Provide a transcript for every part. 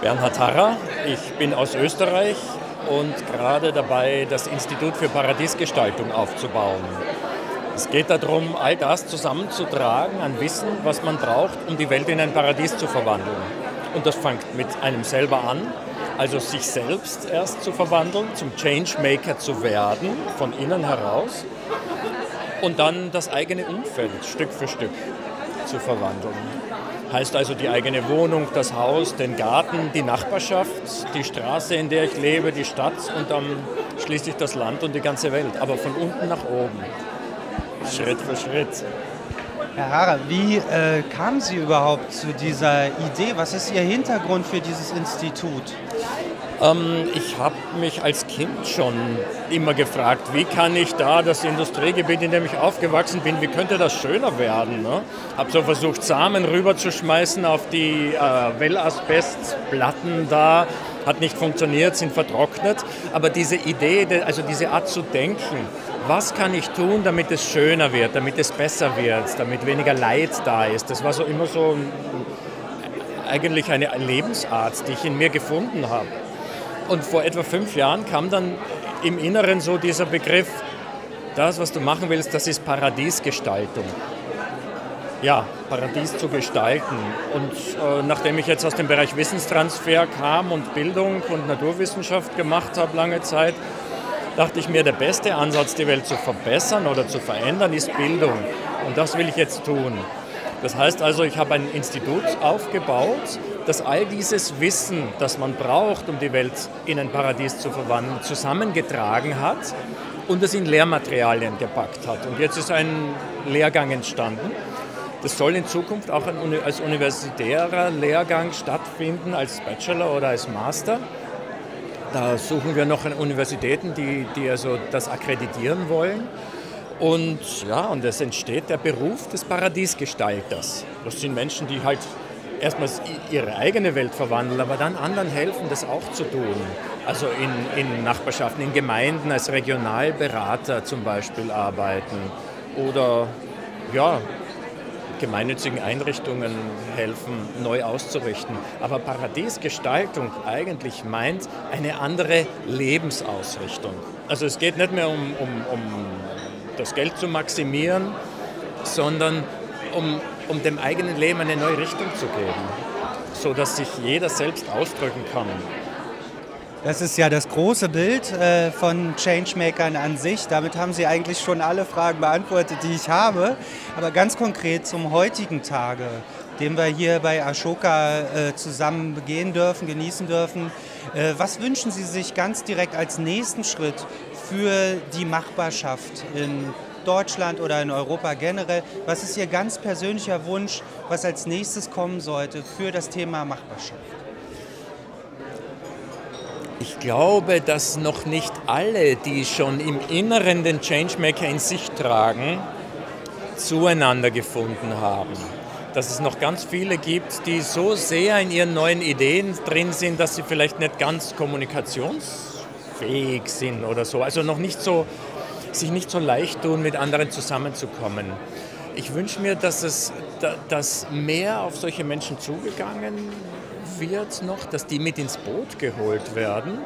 Bernhard Harrer, ich bin aus Österreich und gerade dabei, das Institut für Paradiesgestaltung aufzubauen. Es geht darum, all das zusammenzutragen an Wissen, was man braucht, um die Welt in ein Paradies zu verwandeln. Und das fängt mit einem selber an, also sich selbst erst zu verwandeln, zum Changemaker zu werden, von innen heraus, und dann das eigene Umfeld Stück für Stück zu verwandeln. Heißt also die eigene Wohnung, das Haus, den Garten, die Nachbarschaft, die Straße, in der ich lebe, die Stadt und dann schließlich das Land und die ganze Welt. Aber von unten nach oben. Schritt für Schritt. Herr Harrer, wie äh, kamen Sie überhaupt zu dieser Idee? Was ist Ihr Hintergrund für dieses Institut? Ähm, ich habe mich als Kind schon immer gefragt, wie kann ich da das Industriegebiet, in dem ich aufgewachsen bin, wie könnte das schöner werden? Ne? Habe so versucht, Samen rüberzuschmeißen auf die äh, Wellasbestplatten da. Hat nicht funktioniert, sind vertrocknet. Aber diese Idee, also diese Art zu denken, was kann ich tun, damit es schöner wird, damit es besser wird, damit weniger Leid da ist, das war so immer so eigentlich eine Lebensart, die ich in mir gefunden habe. Und vor etwa fünf Jahren kam dann im Inneren so dieser Begriff, das, was du machen willst, das ist Paradiesgestaltung. Ja, Paradies zu gestalten. Und äh, nachdem ich jetzt aus dem Bereich Wissenstransfer kam und Bildung und Naturwissenschaft gemacht habe lange Zeit, dachte ich mir, der beste Ansatz, die Welt zu verbessern oder zu verändern, ist Bildung. Und das will ich jetzt tun. Das heißt also, ich habe ein Institut aufgebaut, das all dieses Wissen, das man braucht, um die Welt in ein Paradies zu verwandeln, zusammengetragen hat und es in Lehrmaterialien gepackt hat. Und jetzt ist ein Lehrgang entstanden. Das soll in Zukunft auch als universitärer Lehrgang stattfinden, als Bachelor oder als Master. Da suchen wir noch Universitäten, die, die also das akkreditieren wollen. Und ja, und es entsteht der Beruf des Paradiesgestalters. Das sind Menschen, die halt erstmal ihre eigene Welt verwandeln, aber dann anderen helfen, das auch zu tun. Also in, in Nachbarschaften, in Gemeinden als Regionalberater zum Beispiel arbeiten oder ja, gemeinnützigen Einrichtungen helfen, neu auszurichten. Aber Paradiesgestaltung eigentlich meint eine andere Lebensausrichtung. Also es geht nicht mehr um, um, um das Geld zu maximieren, sondern um um dem eigenen Leben eine neue Richtung zu geben, sodass sich jeder selbst ausdrücken kann. Das ist ja das große Bild äh, von Changemakern an sich. Damit haben Sie eigentlich schon alle Fragen beantwortet, die ich habe. Aber ganz konkret zum heutigen Tage, den wir hier bei Ashoka äh, zusammen begehen dürfen, genießen dürfen. Äh, was wünschen Sie sich ganz direkt als nächsten Schritt für die Machbarschaft in Deutschland oder in Europa generell. Was ist Ihr ganz persönlicher Wunsch, was als nächstes kommen sollte für das Thema Machbarschaft? Ich glaube, dass noch nicht alle, die schon im Inneren den Changemaker in sich tragen, zueinander gefunden haben. Dass es noch ganz viele gibt, die so sehr in ihren neuen Ideen drin sind, dass sie vielleicht nicht ganz kommunikationsfähig sind oder so. Also noch nicht so sich nicht so leicht tun, mit anderen zusammenzukommen. Ich wünsche mir, dass, es, dass mehr auf solche Menschen zugegangen wird noch, dass die mit ins Boot geholt werden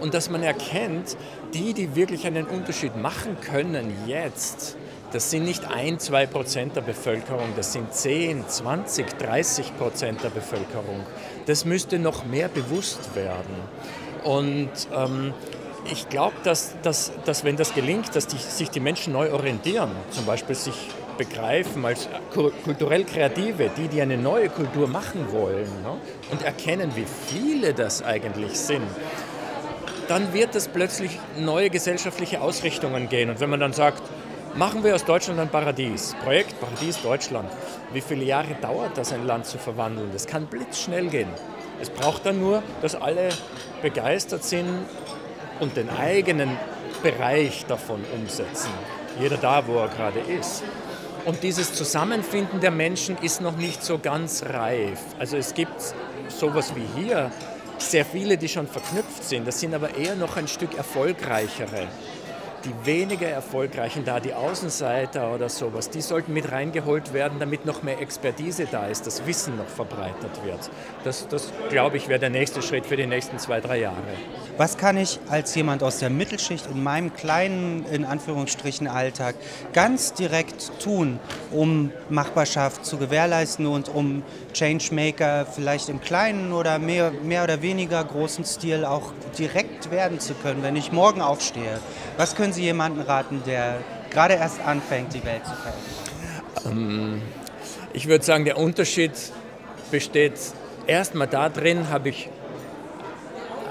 und dass man erkennt, die, die wirklich einen Unterschied machen können jetzt, das sind nicht ein, zwei Prozent der Bevölkerung, das sind 10, 20, 30 Prozent der Bevölkerung. Das müsste noch mehr bewusst werden. Und ähm, ich glaube, dass, dass, dass wenn das gelingt, dass die, sich die Menschen neu orientieren, zum Beispiel sich begreifen als kulturell Kreative, die, die eine neue Kultur machen wollen ne, und erkennen, wie viele das eigentlich sind, dann wird es plötzlich neue gesellschaftliche Ausrichtungen gehen. Und wenn man dann sagt, machen wir aus Deutschland ein Paradies, Projekt Paradies Deutschland, wie viele Jahre dauert das, ein Land zu verwandeln? Das kann blitzschnell gehen. Es braucht dann nur, dass alle begeistert sind und den eigenen Bereich davon umsetzen. Jeder da, wo er gerade ist. Und dieses Zusammenfinden der Menschen ist noch nicht so ganz reif. Also es gibt sowas wie hier sehr viele, die schon verknüpft sind. Das sind aber eher noch ein Stück erfolgreichere, die weniger erfolgreichen da, die Außenseiter oder sowas, die sollten mit reingeholt werden, damit noch mehr Expertise da ist, das Wissen noch verbreitert wird. Das, das glaube ich, wäre der nächste Schritt für die nächsten zwei, drei Jahre. Was kann ich als jemand aus der Mittelschicht in meinem kleinen, in Anführungsstrichen, Alltag ganz direkt tun, um Machbarschaft zu gewährleisten und um Changemaker vielleicht im kleinen oder mehr, mehr oder weniger großen Stil auch direkt werden zu können, wenn ich morgen aufstehe? Was können Sie jemandem raten, der gerade erst anfängt, die Welt zu verändern? Ähm, ich würde sagen, der Unterschied besteht erstmal darin, habe ich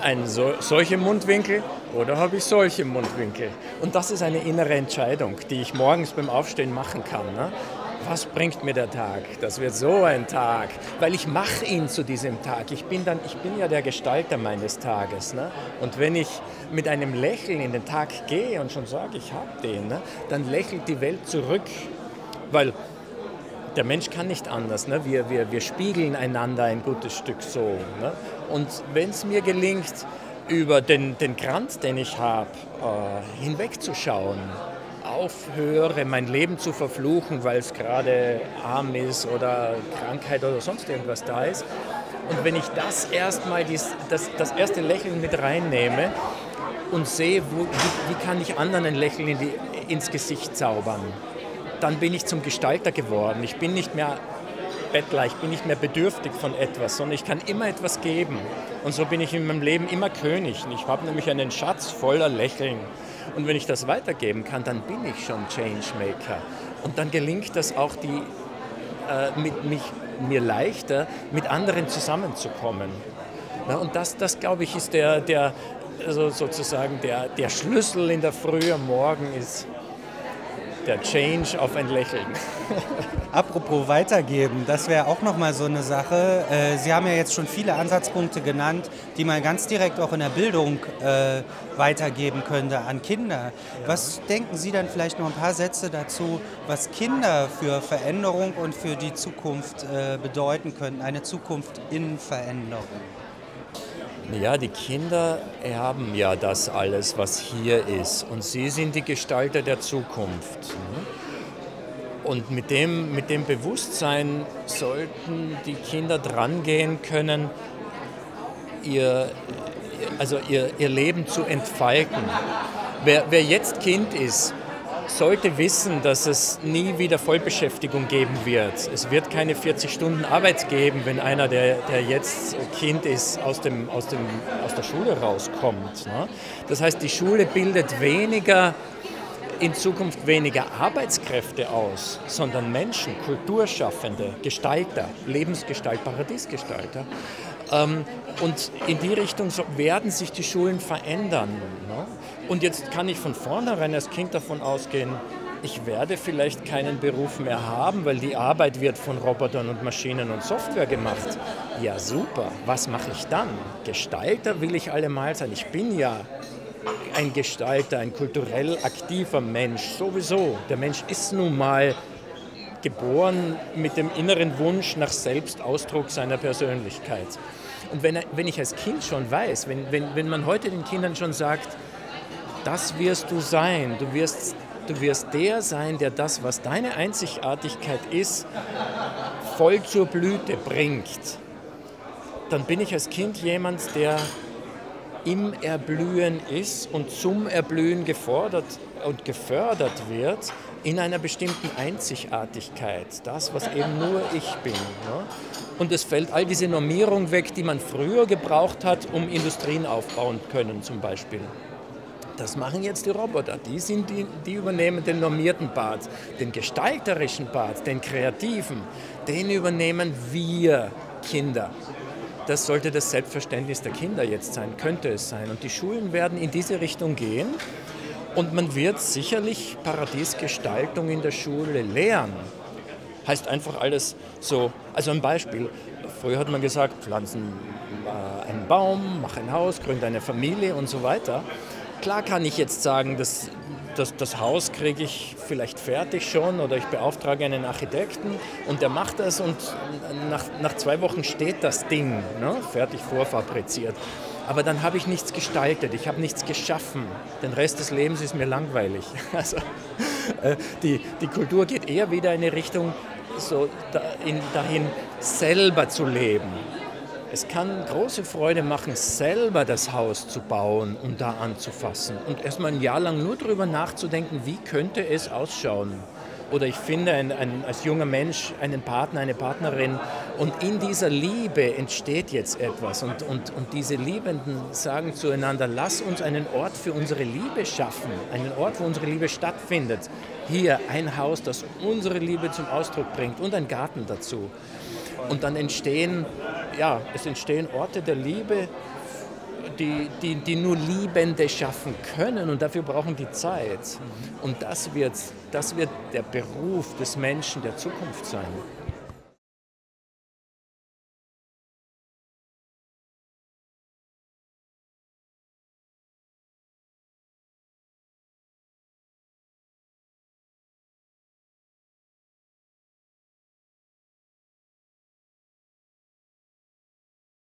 einen so, solche Mundwinkel oder habe ich solche Mundwinkel? Und das ist eine innere Entscheidung, die ich morgens beim Aufstehen machen kann. Ne? Was bringt mir der Tag? Das wird so ein Tag, weil ich mache ihn zu diesem Tag. Ich bin, dann, ich bin ja der Gestalter meines Tages. Ne? Und wenn ich mit einem Lächeln in den Tag gehe und schon sage, ich habe den, ne? dann lächelt die Welt zurück, weil der Mensch kann nicht anders. Ne? Wir, wir, wir spiegeln einander ein gutes Stück so. Ne? Und wenn es mir gelingt, über den, den Grant, den ich habe, äh, hinwegzuschauen, aufhöre, mein Leben zu verfluchen, weil es gerade arm ist oder Krankheit oder sonst irgendwas da ist. Und wenn ich das erstmal, das, das erste Lächeln mit reinnehme und sehe, wo, wie, wie, kann ich anderen ein Lächeln in die, ins Gesicht zaubern, dann bin ich zum Gestalter geworden. Ich bin nicht mehr Bettler, ich bin nicht mehr bedürftig von etwas, sondern ich kann immer etwas geben. Und so bin ich in meinem Leben immer König. Ich habe nämlich einen Schatz voller Lächeln. Und wenn ich das weitergeben kann, dann bin ich schon Changemaker. Und dann gelingt das auch die, äh, mit mich, mir leichter, mit anderen zusammenzukommen. Na, und das, das glaube ich, ist der, der also sozusagen der, der Schlüssel in der Früh am Morgen ist, der Change auf ein Lächeln. Apropos weitergeben, das wäre auch nochmal so eine Sache. Äh, Sie haben ja jetzt schon viele Ansatzpunkte genannt, die man ganz direkt auch in der Bildung äh, weitergeben könnte an Kinder. Ja. Was denken Sie dann vielleicht noch ein paar Sätze dazu, was Kinder für Veränderung und für die Zukunft äh, bedeuten könnten? Eine Zukunft in Veränderung. Ja, die Kinder erben ja das alles, was hier ist. Und sie sind die Gestalter der Zukunft. Mhm. Und mit dem, mit dem Bewusstsein sollten die Kinder drangehen können, ihr, also ihr, ihr Leben zu entfalten. Wer, wer jetzt Kind ist, sollte wissen, dass es nie wieder Vollbeschäftigung geben wird. Es wird keine 40 Stunden Arbeit geben, wenn einer, der, der jetzt Kind ist, aus, dem, aus, dem, aus der Schule rauskommt. Ne? Das heißt, die Schule bildet weniger in Zukunft weniger Arbeitskräfte aus, sondern Menschen, Kulturschaffende, Gestalter, Lebensgestalt, Paradiesgestalter. Ähm, und in die Richtung werden sich die Schulen verändern. Ne? Und jetzt kann ich von vornherein als Kind davon ausgehen, ich werde vielleicht keinen Beruf mehr haben, weil die Arbeit wird von Robotern und Maschinen und Software gemacht. Ja, super. Was mache ich dann? Gestalter will ich allemal sein. Ich bin ja ein Gestalter, ein kulturell aktiver Mensch, sowieso. Der Mensch ist nun mal geboren mit dem inneren Wunsch nach Selbstausdruck seiner Persönlichkeit. Und wenn, wenn ich als Kind schon weiß, wenn, wenn, wenn man heute den Kindern schon sagt, das wirst du sein. Du wirst, du wirst der sein, der das, was deine Einzigartigkeit ist, voll zur Blüte bringt. Dann bin ich als Kind jemand, der im Erblühen ist und zum Erblühen gefordert und gefördert wird in einer bestimmten Einzigartigkeit. Das, was eben nur ich bin. Ne? Und es fällt all diese Normierung weg, die man früher gebraucht hat, um Industrien aufbauen können zum Beispiel. Das machen jetzt die Roboter. Die, sind die, die übernehmen den normierten Part, den gestalterischen Part, den kreativen. Den übernehmen wir Kinder. Das sollte das Selbstverständnis der Kinder jetzt sein, könnte es sein. Und die Schulen werden in diese Richtung gehen. Und man wird sicherlich Paradiesgestaltung in der Schule lehren. Heißt einfach alles so, also ein Beispiel. Früher hat man gesagt, pflanzen äh, einen Baum, mach ein Haus, gründe eine Familie und so weiter. Klar kann ich jetzt sagen, dass, dass das Haus kriege ich vielleicht fertig schon oder ich beauftrage einen Architekten und der macht das und nach, nach zwei Wochen steht das Ding ne, fertig vorfabriziert. aber dann habe ich nichts gestaltet, ich habe nichts geschaffen. Den Rest des Lebens ist mir langweilig. Also, äh, die, die Kultur geht eher wieder in eine Richtung, so dahin selber zu leben. Es kann große Freude machen, selber das Haus zu bauen und da anzufassen und erstmal ein Jahr lang nur darüber nachzudenken, wie könnte es ausschauen. Oder ich finde ein, ein, als junger Mensch einen Partner, eine Partnerin und in dieser Liebe entsteht jetzt etwas und, und, und diese Liebenden sagen zueinander, lass uns einen Ort für unsere Liebe schaffen, einen Ort, wo unsere Liebe stattfindet. Hier ein Haus, das unsere Liebe zum Ausdruck bringt und ein Garten dazu. Und dann entstehen, ja, es entstehen Orte der Liebe, die, die, die nur Liebende schaffen können und dafür brauchen die Zeit. Und das wird, das wird der Beruf des Menschen der Zukunft sein.